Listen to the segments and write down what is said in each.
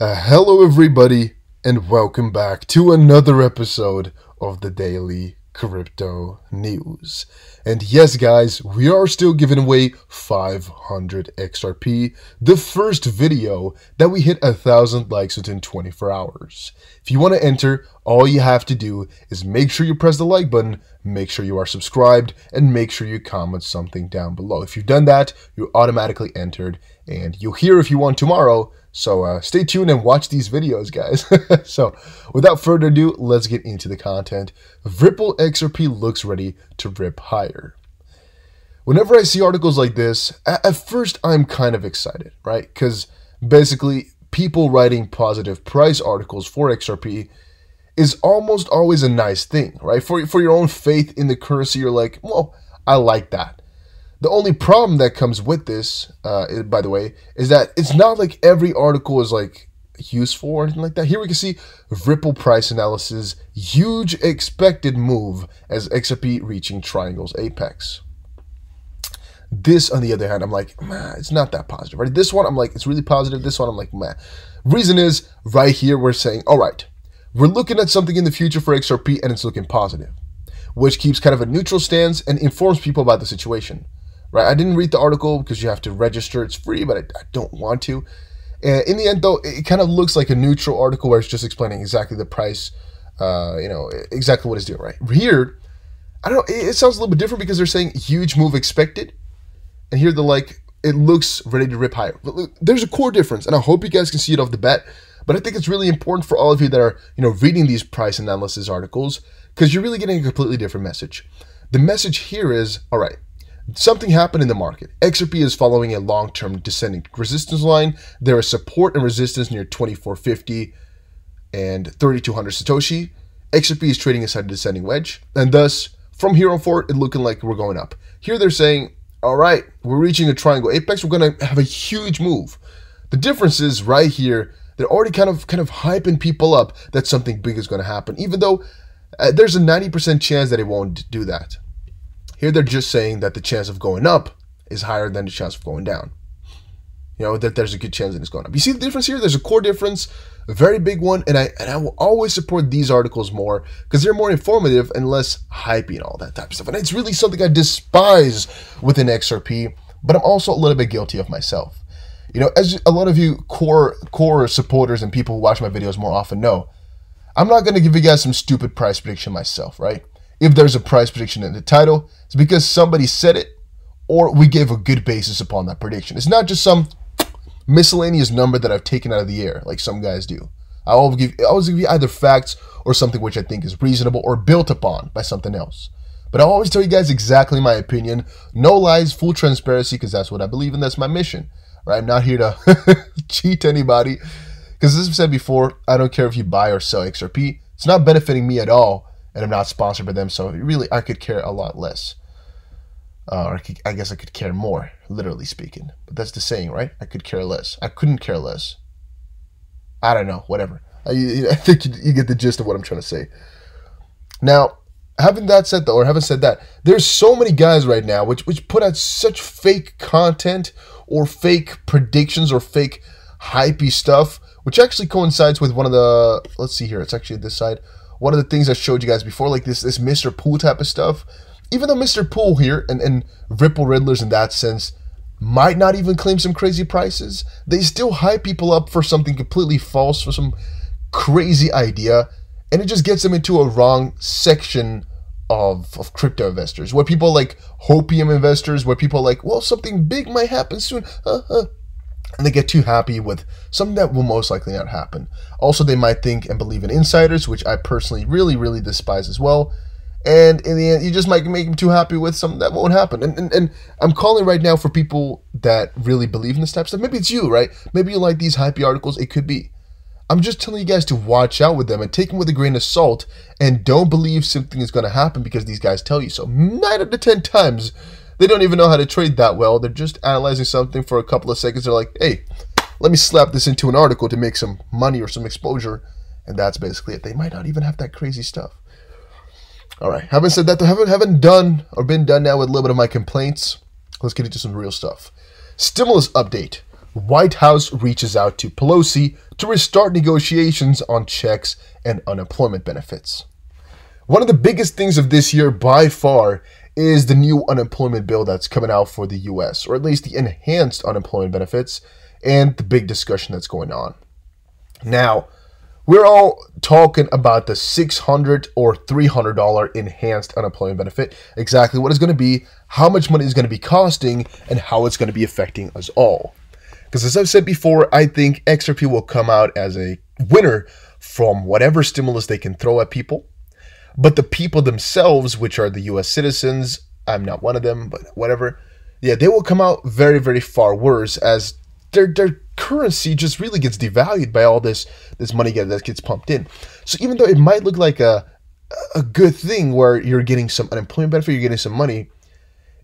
Uh, hello, everybody, and welcome back to another episode of the Daily Crypto News. And yes, guys, we are still giving away 500 XRP, the first video that we hit a thousand likes within 24 hours. If you want to enter, all you have to do is make sure you press the like button, make sure you are subscribed, and make sure you comment something down below. If you've done that, you're automatically entered, and you'll hear if you want tomorrow so uh, stay tuned and watch these videos, guys. so without further ado, let's get into the content. Ripple XRP looks ready to rip higher. Whenever I see articles like this, at first I'm kind of excited, right? Because basically, people writing positive price articles for XRP is almost always a nice thing, right? For, for your own faith in the currency, you're like, well, I like that. The only problem that comes with this, uh, by the way, is that it's not like every article is like useful or anything like that. Here we can see Ripple price analysis, huge expected move as XRP reaching triangle's apex. This, on the other hand, I'm like, man, it's not that positive, right? This one, I'm like, it's really positive. This one, I'm like, man. Reason is, right here, we're saying, all right, we're looking at something in the future for XRP and it's looking positive, which keeps kind of a neutral stance and informs people about the situation right? I didn't read the article because you have to register. It's free, but I, I don't want to. And in the end, though, it kind of looks like a neutral article where it's just explaining exactly the price, uh, you know, exactly what it's doing, right? Here, I don't know, it, it sounds a little bit different because they're saying huge move expected. And here they're like, it looks ready to rip higher. But look, there's a core difference, and I hope you guys can see it off the bat. But I think it's really important for all of you that are, you know, reading these price analysis articles because you're really getting a completely different message. The message here is, all right, Something happened in the market. XRP is following a long-term descending resistance line. There is support and resistance near 2450 and 3200 Satoshi. XRP is trading inside a descending wedge, and thus from here on forward, it's looking like we're going up. Here they're saying, all right, we're reaching a triangle apex. We're going to have a huge move. The difference is right here, they're already kind of kind of hyping people up that something big is going to happen, even though uh, there's a 90% chance that it won't do that. Here they're just saying that the chance of going up is higher than the chance of going down. You know, that there's a good chance that it's going up. You see the difference here? There's a core difference, a very big one, and I and I will always support these articles more because they're more informative and less hypey and all that type of stuff. And it's really something I despise within XRP, but I'm also a little bit guilty of myself. You know, as a lot of you core core supporters and people who watch my videos more often know, I'm not going to give you guys some stupid price prediction myself, right? If there's a price prediction in the title, it's because somebody said it or we gave a good basis upon that prediction. It's not just some miscellaneous number that I've taken out of the air like some guys do. I always give, I always give you either facts or something which I think is reasonable or built upon by something else. But I always tell you guys exactly my opinion. No lies, full transparency, because that's what I believe in. That's my mission. Right? I'm not here to cheat anybody. Because as I've said before, I don't care if you buy or sell XRP. It's not benefiting me at all and I'm not sponsored by them, so really I could care a lot less. Uh, or I, could, I guess I could care more, literally speaking. But that's the saying, right? I could care less. I couldn't care less. I don't know, whatever. I, I think you, you get the gist of what I'm trying to say. Now, having that said though, or having said that, there's so many guys right now which which put out such fake content or fake predictions or fake hypey stuff, which actually coincides with one of the let's see here, it's actually this side one of the things I showed you guys before, like this this Mr. Pool type of stuff. Even though Mr. Pool here and, and Ripple Riddlers in that sense might not even claim some crazy prices, they still hype people up for something completely false, for some crazy idea, and it just gets them into a wrong section of, of crypto investors, where people like hopium investors, where people like, well, something big might happen soon. Uh-huh. And they get too happy with something that will most likely not happen. Also, they might think and believe in insiders, which I personally really, really despise as well. And in the end, you just might make them too happy with something that won't happen. And, and, and I'm calling right now for people that really believe in this type of stuff. Maybe it's you, right? Maybe you like these hypey articles. It could be. I'm just telling you guys to watch out with them and take them with a grain of salt and don't believe something is going to happen because these guys tell you so. Nine out of ten times, they don't even know how to trade that well. They're just analyzing something for a couple of seconds. They're like, hey, let me slap this into an article to make some money or some exposure. And that's basically it. They might not even have that crazy stuff. All right. Having said that, haven't haven't done or been done now with a little bit of my complaints. Let's get into some real stuff. Stimulus update. White House reaches out to Pelosi to restart negotiations on checks and unemployment benefits. One of the biggest things of this year by far is the new unemployment bill that's coming out for the US, or at least the enhanced unemployment benefits, and the big discussion that's going on. Now, we're all talking about the 600 or $300 enhanced unemployment benefit, exactly what it's going to be, how much money is going to be costing, and how it's going to be affecting us all. Because as I've said before, I think XRP will come out as a winner from whatever stimulus they can throw at people. But the people themselves, which are the US citizens, I'm not one of them, but whatever, yeah, they will come out very, very far worse as their their currency just really gets devalued by all this this money that gets pumped in. So even though it might look like a a good thing where you're getting some unemployment benefit, you're getting some money,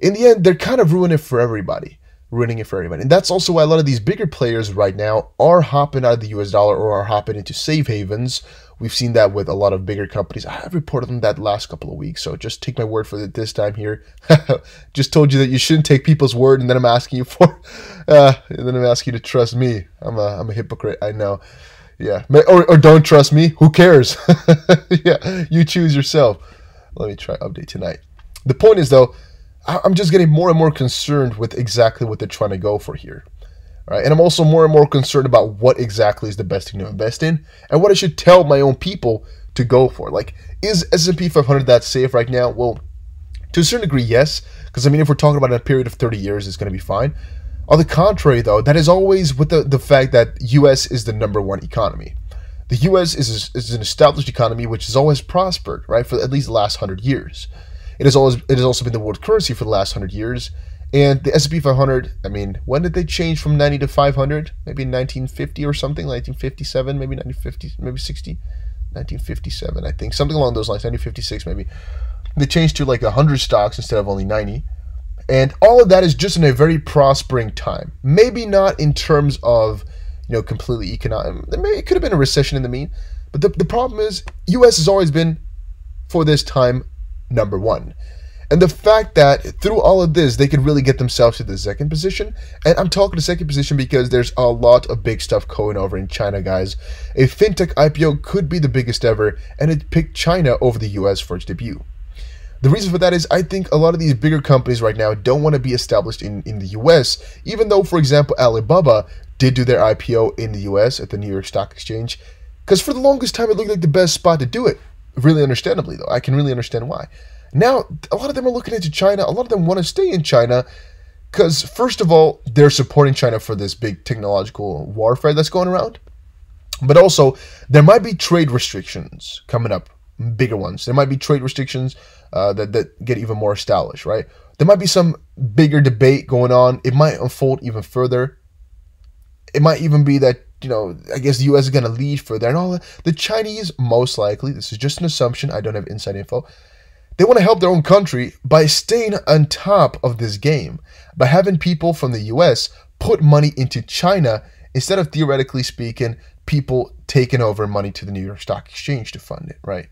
in the end they're kind of ruining it for everybody. Ruining it for everybody. And that's also why a lot of these bigger players right now are hopping out of the US dollar or are hopping into safe havens We've seen that with a lot of bigger companies. I have reported on that last couple of weeks, so just take my word for it this time here. just told you that you shouldn't take people's word, and then I'm asking you for, uh, and then I'm asking you to trust me. I'm a, I'm a hypocrite. I know. Yeah, or, or don't trust me. Who cares? yeah, you choose yourself. Let me try update tonight. The point is though, I'm just getting more and more concerned with exactly what they're trying to go for here. Right? And I'm also more and more concerned about what exactly is the best thing to invest in and what I should tell my own people to go for. Like, is S&P 500 that safe right now? Well, to a certain degree, yes. Because, I mean, if we're talking about a period of 30 years, it's going to be fine. On the contrary, though, that is always with the, the fact that U.S. is the number one economy. The U.S. is, is an established economy which has always prospered, right, for at least the last 100 years. It has, always, it has also been the world currency for the last 100 years, and the S&P 500, I mean, when did they change from 90 to 500? Maybe 1950 or something, 1957, maybe 1950, maybe 60, 1957, I think, something along those lines, 1956 maybe. They changed to like 100 stocks instead of only 90. And all of that is just in a very prospering time. Maybe not in terms of, you know, completely economic. It could have been a recession in the mean. But the, the problem is, U.S. has always been, for this time, number one. And the fact that through all of this, they could really get themselves to the second position. And I'm talking the second position because there's a lot of big stuff going over in China, guys. A fintech IPO could be the biggest ever, and it picked China over the US for its debut. The reason for that is I think a lot of these bigger companies right now don't want to be established in, in the US, even though, for example, Alibaba did do their IPO in the US at the New York Stock Exchange. Because for the longest time, it looked like the best spot to do it. Really understandably, though. I can really understand why. Now, a lot of them are looking into China. A lot of them want to stay in China because, first of all, they're supporting China for this big technological warfare that's going around. But also, there might be trade restrictions coming up, bigger ones. There might be trade restrictions uh, that, that get even more established, right? There might be some bigger debate going on. It might unfold even further. It might even be that you know, I guess the U.S. is going to lead further, and all the Chinese, most likely, this is just an assumption. I don't have inside info. They want to help their own country by staying on top of this game, by having people from the US put money into China instead of theoretically speaking, people taking over money to the New York Stock Exchange to fund it, right?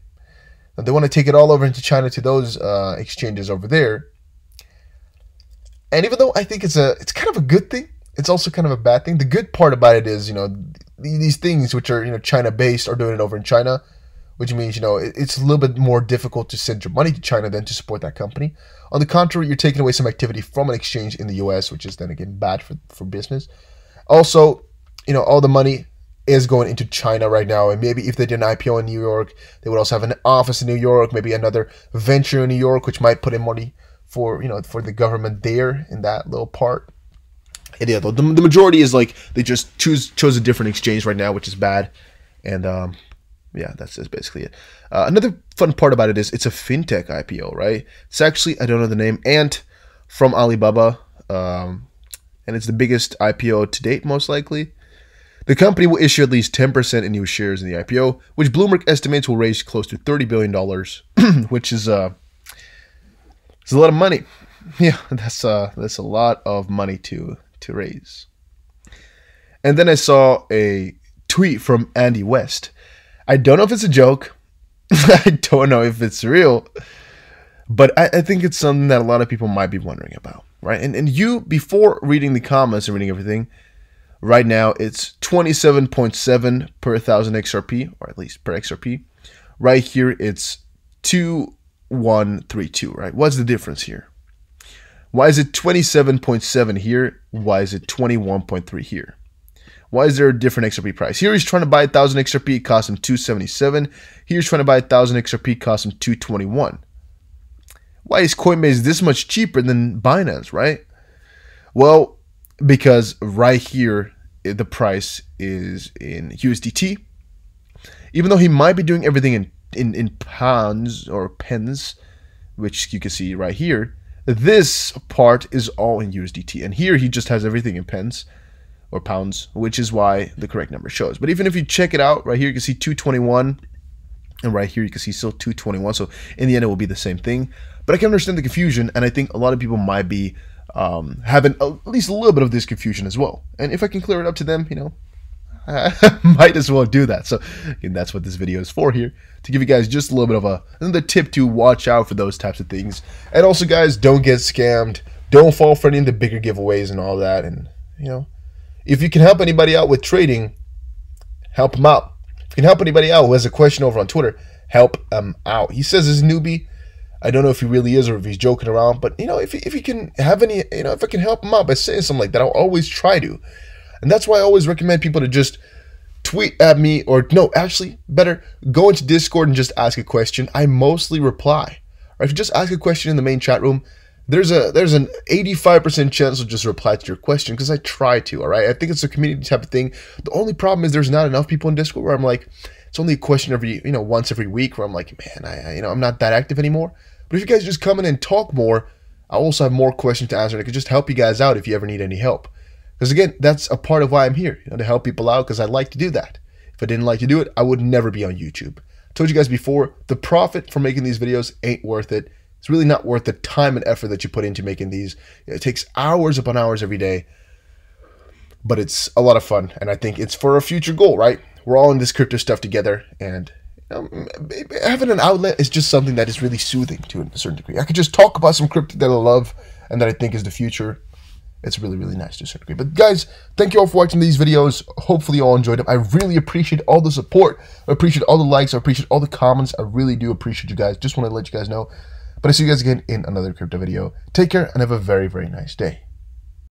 They want to take it all over into China to those uh, exchanges over there. And even though I think it's a it's kind of a good thing, it's also kind of a bad thing. The good part about it is, you know, these things which are you know China based are doing it over in China which means you know it's a little bit more difficult to send your money to China than to support that company. On the contrary, you're taking away some activity from an exchange in the U.S., which is then again bad for for business. Also, you know all the money is going into China right now, and maybe if they did an IPO in New York, they would also have an office in New York, maybe another venture in New York, which might put in money for you know for the government there in that little part. Yeah, the, the majority is like they just choose chose a different exchange right now, which is bad, and um, yeah, that's, that's basically it. Uh, another fun part about it is it's a fintech IPO, right? It's actually I don't know the name, Ant from Alibaba, um, and it's the biggest IPO to date, most likely. The company will issue at least 10% in new shares in the IPO, which Bloomberg estimates will raise close to $30 billion, which is uh, it's a lot of money. Yeah, that's uh, that's a lot of money to to raise. And then I saw a tweet from Andy West I don't know if it's a joke. I don't know if it's real. But I, I, think it's something that a lot of people might be wondering about, right? And and you before reading the comments and reading everything, Right now, it's 27.7 per 1,000 XRP, or at least per XRP. Right here, it's 2132, right? What's the difference here? Why is it 27.7 here? Why is it 21.3 here? Why is there a different XRP price? Here he's trying to buy 1,000 XRP, it costs him 277. Here's trying to buy 1,000 XRP, it costs him 221. Why is Coinbase this much cheaper than Binance, right? Well, because right here, eh, the price is in USDT. Even though he might be doing everything in, in, in pounds or pence, which you can see right here, this part is all in USDT. And here he just has everything in pence or pounds, which is why the correct number shows. But even if you check it out, right here you can see 221, and right here you can see still 221. So in the end, it will be the same thing. But I can understand the confusion, and I think a lot of people might be um, having at least a little bit of this confusion as well. And if I can clear it up to them, you know, might as well do that. So again, that's what this video is for here, to give you guys just a little bit of a another tip to watch out for those types of things. And also, guys, don't get scammed. Don't fall for any of the bigger giveaways and all that. And, you know, if you can help anybody out with trading, help them out. If you can help anybody out who has a question over on Twitter, help them out. He says he's a newbie. I don't know if he really is or if he's joking around, but you know, if if you can have any, you know, if I can help him out by saying something like that, I'll always try to. And that's why I always recommend people to just tweet at me or no, actually, better go into Discord and just ask a question. I mostly reply. Or if you just ask a question in the main chat room, there's a there's an 85% chance I'll just reply to your question because I try to, all right? I think it's a community type of thing. The only problem is there's not enough people in Discord where I'm like, it's only a question every, you know, once every week where I'm like, man, I, you know, I'm not that active anymore. But if you guys just come in and talk more, I also have more questions to answer. And I could just help you guys out if you ever need any help. Because again, that's a part of why I'm here, you know, to help people out because I like to do that. If I didn't like to do it, I would never be on YouTube. I told you guys before, the profit for making these videos ain't worth it. It's really not worth the time and effort that you put into making these. It takes hours upon hours every day, but it's a lot of fun. And I think it's for a future goal, right? We're all in this crypto stuff together, and um, having an outlet is just something that is really soothing to a certain degree. I could just talk about some crypto that I love and that I think is the future it's really, really nice to a certain degree. But guys, thank you all for watching these videos. Hopefully you all enjoyed them. I really appreciate all the support. I appreciate all the likes. I appreciate all the comments. I really do appreciate you guys. Just want to let you guys know. But I see you guys again in another crypto video. Take care and have a very, very nice day.